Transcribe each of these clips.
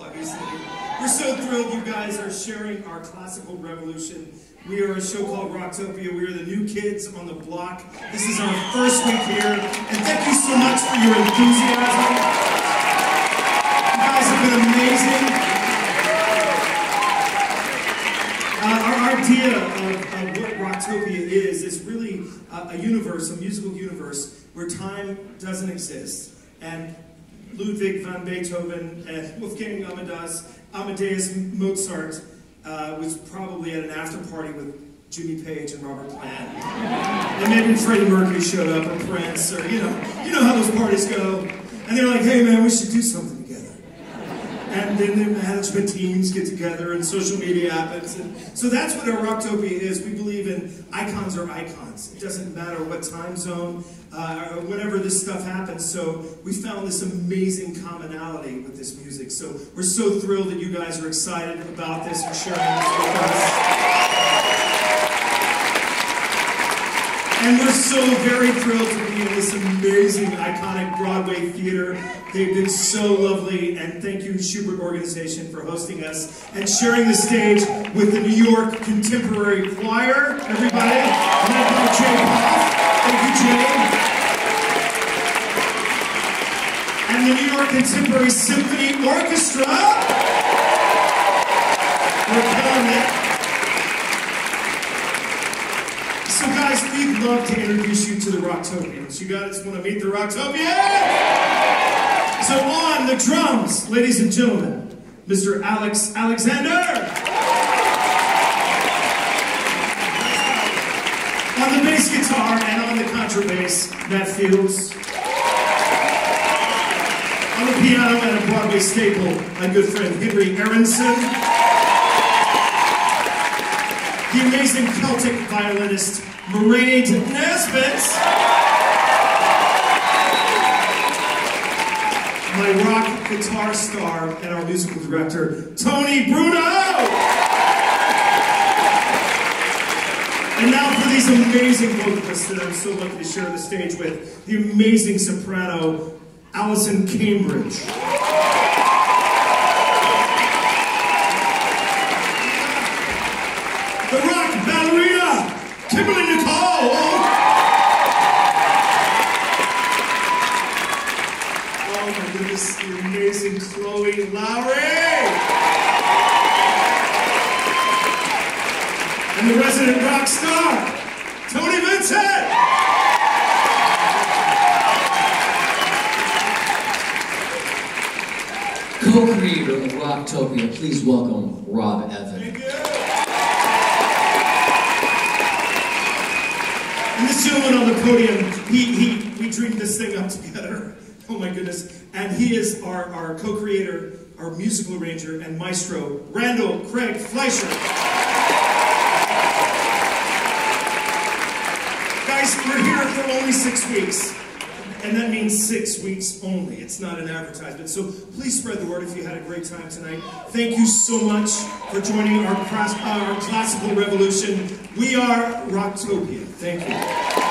obviously. We're so thrilled you guys are sharing our classical revolution. We are a show called Rocktopia. We are the new kids on the block. This is our first week here, and thank you so much for your enthusiasm. You guys have been amazing. Uh, our idea of, of what Rocktopia is is really a universe, a musical universe, where time doesn't exist. And Ludwig van Beethoven and Wolfgang Amadeus, Amadeus Mozart uh, was probably at an after party with Jimmy Page and Robert Plant. and maybe Freddie Mercury showed up, or Prince, or you know, you know how those parties go. And they're like, hey man, we should do something. And then the management teams get together and social media happens. And so that's what our Rocktopia is. We believe in icons are icons. It doesn't matter what time zone, uh, or whenever this stuff happens. So we found this amazing commonality with this music. So we're so thrilled that you guys are excited about this and sharing this with us. And we're so very thrilled to be in this amazing, iconic Broadway theater. They've been so lovely, and thank you, Shubert Organization, for hosting us and sharing the stage with the New York Contemporary Choir. Everybody, led by Jay Hoff. Thank you, Jay. And the New York Contemporary Symphony Orchestra. We're killing it. We'd love to introduce you to the Rocktopians. You guys want to meet the Rocktopians? So on the drums, ladies and gentlemen, Mr. Alex Alexander. On the bass guitar and on the contrabass, Matt Fields. On the piano and a Broadway staple, my good friend Henry Aronson. The amazing Celtic violinist, Mairead Nesbitt. My rock guitar star and our musical director, Tony Bruno. And now for these amazing vocalists that I'm so lucky to share the stage with, the amazing soprano, Alyson Cambridge. The rock ballerina, Kimberly Nichole. Oh my goodness, the amazing Chloe Lowry. And the resident rock star, Tony Vincent. Co-creator of Rocktopia, please welcome Rob Evan. And this gentleman on the podium, he, he, we dreamed this thing up together. Oh my goodness. And he is our, our co-creator, our musical arranger, and maestro, Randall Craig Fleischer. Guys, we're here for only six weeks. And that means six weeks only. It's not an advertisement. So please spread the word if you had a great time tonight. Thank you so much for joining our, cras- our classical revolution. We are Rocktopia. Thank you.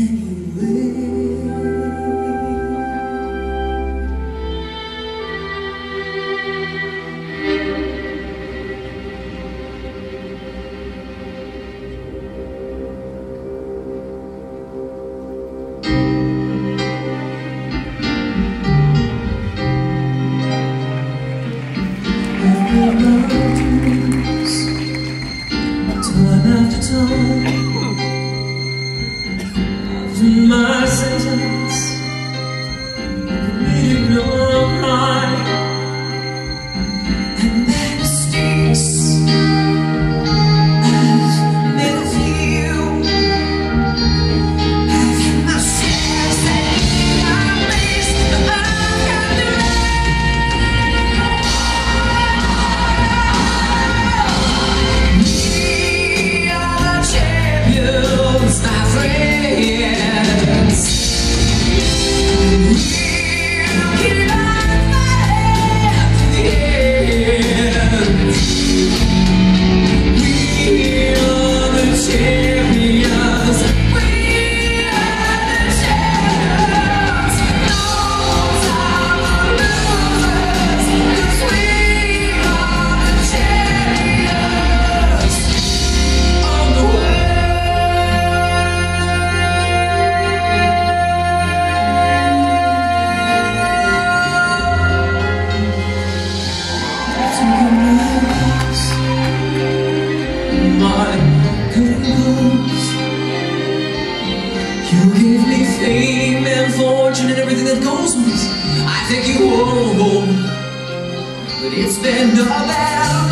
you. and everything that goes with it. I think you were home, but it's been about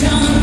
sound